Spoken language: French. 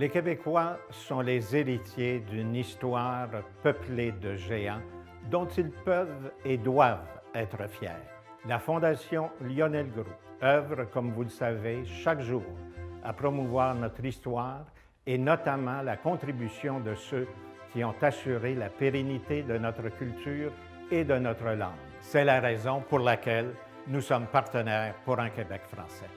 Les Québécois sont les héritiers d'une histoire peuplée de géants dont ils peuvent et doivent être fiers. La Fondation Lionel Groux œuvre, comme vous le savez, chaque jour à promouvoir notre histoire et notamment la contribution de ceux qui ont assuré la pérennité de notre culture et de notre langue. C'est la raison pour laquelle nous sommes partenaires pour un Québec français.